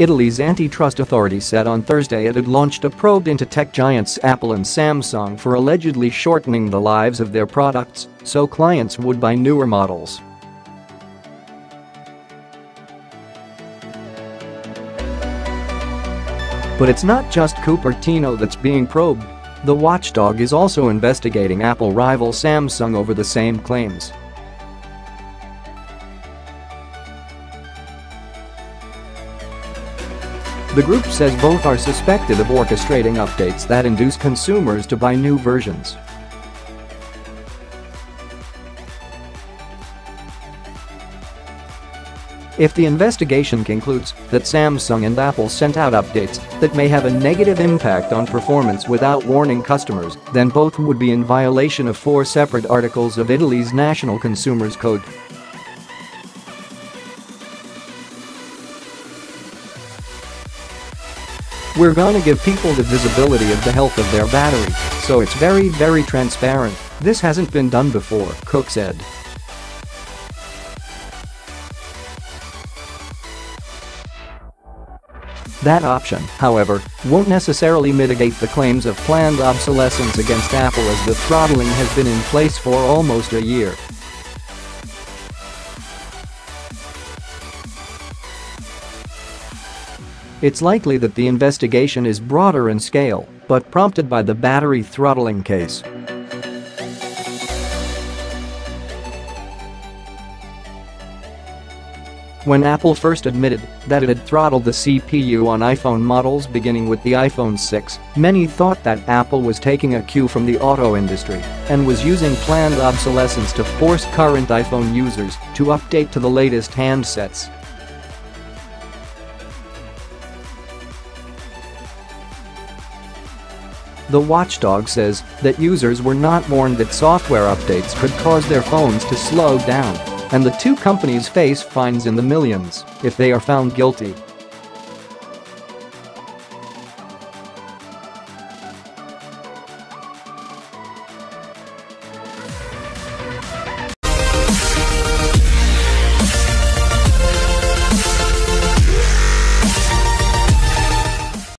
Italy's antitrust authority said on Thursday it had launched a probe into tech giants Apple and Samsung for allegedly shortening the lives of their products so clients would buy newer models. But it's not just Cupertino that's being probed. The watchdog is also investigating Apple rival Samsung over the same claims. The group says both are suspected of orchestrating updates that induce consumers to buy new versions. If the investigation concludes that Samsung and Apple sent out updates that may have a negative impact on performance without warning customers, then both would be in violation of four separate articles of Italy's National Consumers Code. We're gonna give people the visibility of the health of their battery, so it's very very transparent. This hasn't been done before, Cook said. That option, however, won't necessarily mitigate the claims of planned obsolescence against Apple as the throttling has been in place for almost a year. It's likely that the investigation is broader in scale, but prompted by the battery throttling case. When Apple first admitted that it had throttled the CPU on iPhone models beginning with the iPhone 6, many thought that Apple was taking a cue from the auto industry and was using planned obsolescence to force current iPhone users to update to the latest handsets. The watchdog says that users were not warned that software updates could cause their phones to slow down, and the two companies face fines in the millions if they are found guilty.